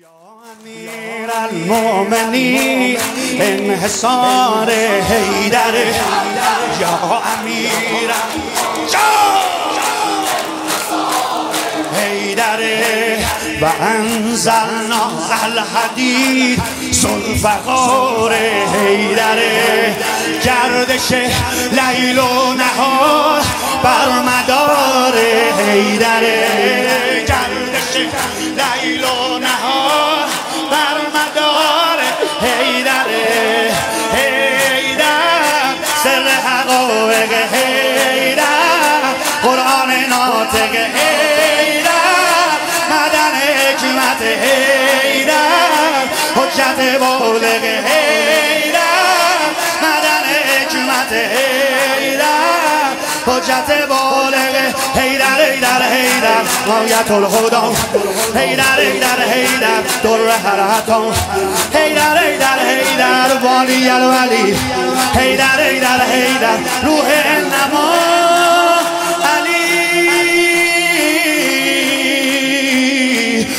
امیر المومنی انحصار حیدر. یا امیر حیدر. و انزلنا الحدید سلفقار حیدر. گردش لیل و نهار بر مدار حیدر. حقایق حیدر قرآن ناطق حیدر مدن حکمت حیدر حجت بالغ حیدر مدن حکمت حیدر حجت بالغ حیدر حیدر حیدر مایت الخدا حیدر حیدر حیدر در حراتان حیدر حیدر حیدر والی الولی حیدر روح انما علی.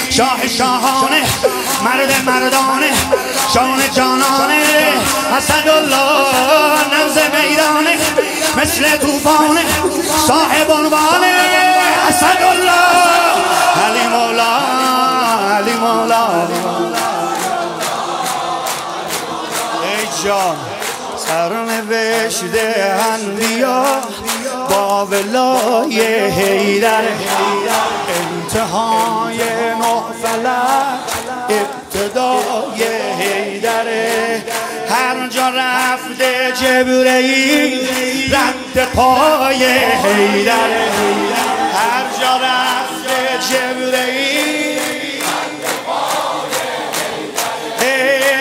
شاه شاهانه مرد مردانه شان جانانه حسد الله نوز میدانه مثل توفانه صاحب عنوانه حسد الله علی مولا علی مولا. ای جان. سرنوشت انبیا با ولای حیدر. انتهای نه فلک. ابتدای حیدره هر جا رفته جبرئیل. رد پای حیدره هر جا رفته جبرئیل. حیدر.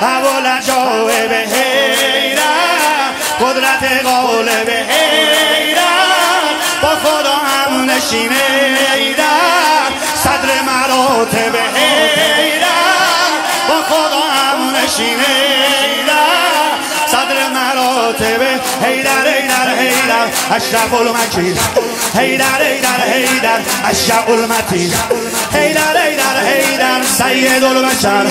اول عجایب حیدر نشین حیدر صدر مراتب حیدر با خدا هم نشین حیدر صدر مراتب حیدر حیدر حیدر اشرف المکین حیدر حیدر حیدر اشرف المتین. حیدر حیدر حیدر سید البشر.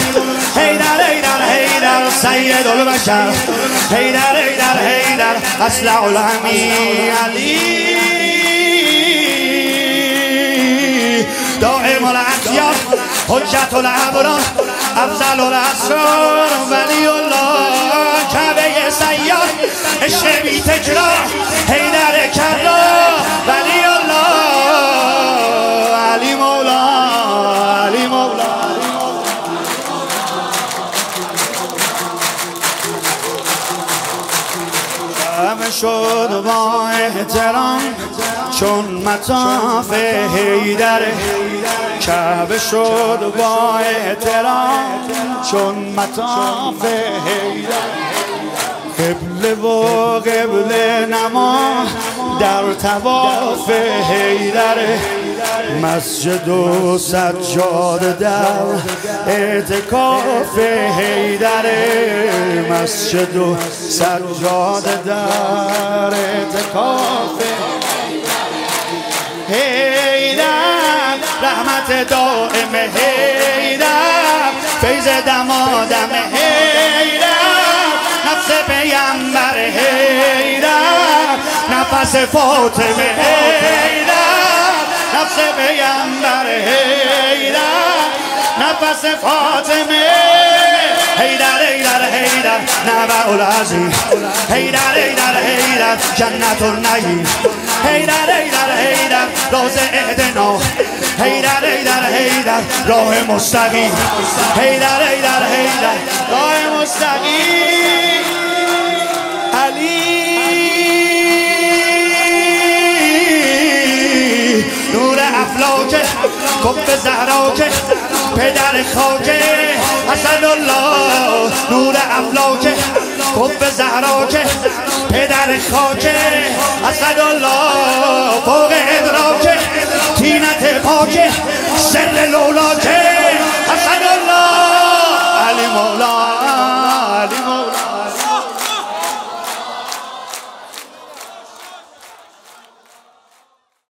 حیدر حیدر حیدر سید البشر. حیدر حیدر حیدر اصلع الهمی علی. دائم الاسیار حجت الابرار افضل الاسرار ولی الله کعبه سیار عشق بی تکرار حیدر کرار ولی الله علی مولا علی مولا شد با احترام چون مطاف حیدر کعبه شد با احترام. چون مطاف حیدر قبله و قبله نما در تواف حیدر. مسجد و سجاد در اعتکاف حیدر. مسجد و سجاد در اعتکاف حیدر رحمت دائم حیدر فیض دمادم حیدر نفس پیمبر حیدر نفس فاطمه حیدر نفس پیمبر حیدر نفس فاطمه. حیدر حیدر حیدر نبع العظیم. حیدر حیدر حیدر جنت النعیم. حیدر راز اهدنا حیدر حیدر حیدر راه مستقیم. حیدر حیدر حیدر راه مستقیم. علی. نور افلاک کف زهراک پدر خاک. حسن الله نور افلاک کف زهراک پدر خاک. حسن الله فوق noche, ser de luna noche.